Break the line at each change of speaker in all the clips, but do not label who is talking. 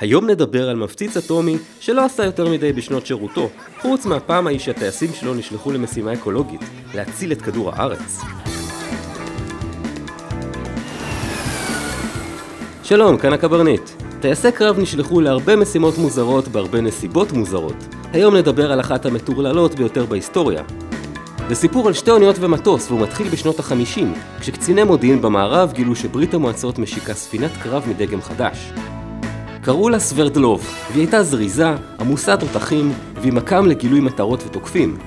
היום נדבר על מפציץ אטומי שלא עשה יותר מדי בשנות שירותו, חוץ מהפעם ההיא שהטייסים שלו נשלחו למשימה אקולוגית, להציל את כדור הארץ. שלום, כאן הקברניט. טייסי קרב נשלחו להרבה משימות מוזרות בהרבה נסיבות מוזרות. היום נדבר על אחת המטורללות ביותר בהיסטוריה. זה סיפור על שתי אוניות ומטוס, והוא מתחיל בשנות החמישים, כשקציני מודיעין במערב גילו שברית המועצות משיקה ספינת קרב מדגם חדש. קראו לה סוורדלוב, והיא הייתה זריזה, עמוסת תותחים, ועם מקם לגילוי מטרות ותוקפים.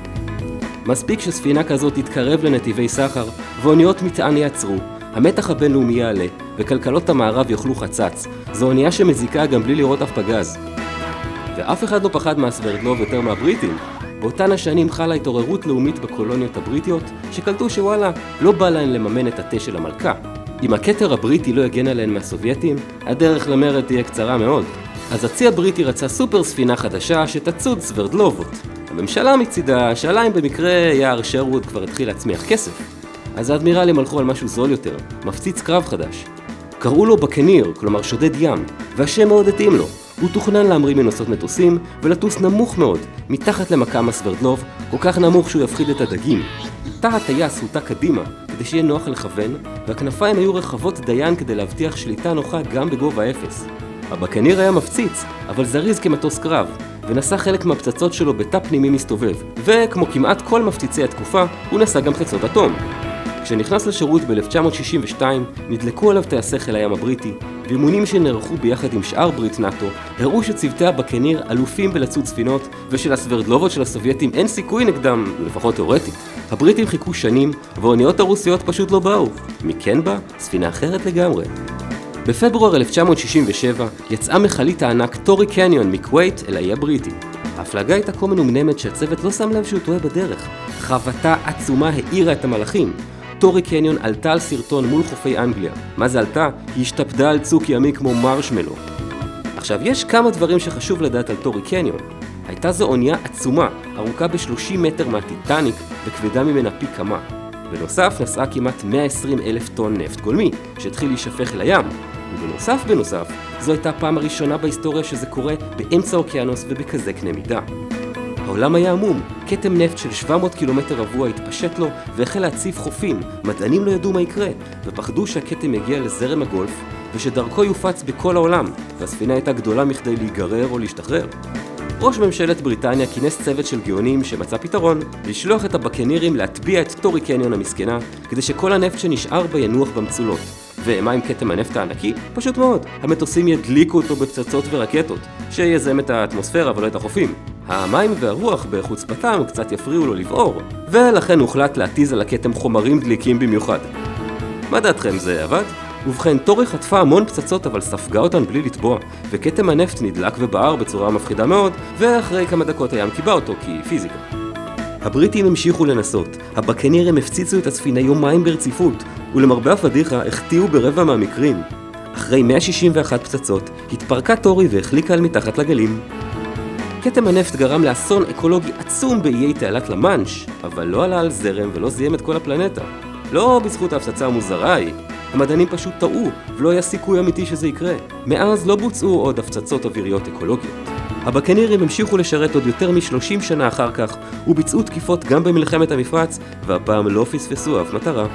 מספיק שספינה כזאת תתקרב לנתיבי סחר, ואוניות מטען יעצרו, המתח הבינלאומי יעלה, וכלכלות המערב יאכלו חצץ. זו אונייה שמזיקה גם בלי לראות אף פגז. ואף אחד לא פחד מהסוורדלוב יותר מהבריטים. באותן השנים חלה התעוררות לאומית בקולוניות הבריטיות, שקלטו שוואלה, לא בא להן לממן את התה של המלכה. אם הכתר הבריטי לא יגן עליהן מהסובייטים, הדרך למרד תהיה קצרה מאוד. אז הצי הבריטי רצה סופר ספינה חדשה שתצוד סוורדלובות. הממשלה מצידה שאלה אם במקרה יער שרווד כבר התחיל להצמיח כסף. אז האדמירלים הלכו על משהו זול יותר, מפציץ קרב חדש. קראו לו בקניר, כלומר שודד ים, והשם מאוד התאים לו. הוא תוכנן להמריא מנוסות מטוסים ולטוס נמוך מאוד, מתחת למקם הסוורדלוב, כל כך נמוך שהוא יפחיד את הדגים. תא הטייס הוטה קדימה, כדי שיהיה נוח לכוון, והכנפיים היו רחבות דיין כדי להבטיח שליטה נוחה גם בגובה אפס. הבקניר היה מפציץ, אבל זריז כמטוס קרב, ונשא חלק מהפצצות שלו בתא פנימי מסתובב, וכמו כמעט כל מפציצי התקופה, הוא נשא גם פצצות אטום. כשנכנס לשירות ב-1962, נדלקו עליו טייסי חיל הים הבריטי, ואימונים שנערכו ביחד עם שאר ברית נאט"ו, הראו שצוותי הבקניר אלופים בלצוד ספינות, ושלסוורדלובות של הסובייטים אין סיכוי נגדם, לפחות תאורטית. הבריטים חיכו שנים, והאוניות הרוסיות פשוט לא באו. מי כן בא? ספינה אחרת לגמרי. בפברואר 1967 יצאה מכלית הענק טורי קניון מכווית אל האי הבריטי. ההפלגה הייתה כה מנומנמת שהצוות לא שם לב שהוא טועה בדרך. חבטה עצומה העירה את המלחים. טורי קניון עלתה על שרטון מול חופי אנגליה. מה זה עלתה? היא השתפדה על צוק ימי כמו מרשמלו. עכשיו, יש כמה דברים שחשוב לדעת על טורי קניון. הייתה זו אונייה עצומה, ארוכה ב-30 מטר מהטיטניק וכבדה ממנה פי כמה. בנוסף, נשאה כמעט 120 אלף טון נפט גולמי, שהתחיל להישפך לים. ובנוסף בנוסף, זו הייתה הפעם הראשונה בהיסטוריה שזה קורה באמצע האוקיינוס ובכזה קנה מידה. העולם היה עמום, כתם נפט של 700 קילומטר רבוע התפשט לו והחל להציף חופים, מדענים לא ידעו מה יקרה, ופחדו שהכתם יגיע לזרם הגולף, ושדרכו יופץ בכל העולם, והספינה הייתה גדולה מכדי להיגרר או להשתחרר. ראש ממשלת בריטניה כינס צוות של גאונים שמצא פתרון, לשלוח את הבקנירים להטביע את טורי קניון המסכנה, כדי שכל הנפט שנשאר בה ינוח במצולות. ומה עם כתם הנפט הענקי? פשוט מאוד, המטוסים ידליקו אותו בפצצות ורקטות, שיזם את האטמוספירה ולא את החופים. המים והרוח בחוצפתם קצת יפריעו לו לבעור, ולכן הוחלט להתיז על הכתם חומרים דליקים במיוחד. מה דעתכם, זה עבד? ובכן, טורי חטפה המון פצצות אבל ספגה אותן בלי לטבוע, וכתם הנפט נדלק ובער בצורה מפחידה מאוד, ואחרי כמה דקות הים קיבע אותו כי פיזיקה. הבריטים המשיכו לנסות, הבקנירים הפציצו את הספינה יומיים ברציפות, ולמרבה הפדיחה החטיאו ברבע מהמקרים. אחרי 161 פצצות, התפרקה טורי והחליקה על מתחת לגלים. כתם הנפט גרם לאסון אקולוגי עצום באיי תעלת למאנש, אבל לא עלה על זרם ולא זיהם את כל הפלנטה. לא בזכות ההפצצה המוזרה ההיא, המדענים פשוט טעו, ולא היה סיכוי אמיתי שזה יקרה. מאז לא בוצעו עוד הפצצות אוויריות אקולוגיות. הבקנירים המשיכו לשרת עוד יותר מ-30 שנה אחר כך, וביצעו תקיפות גם במלחמת המפרץ, והפעם לא פספסו אף מטרה.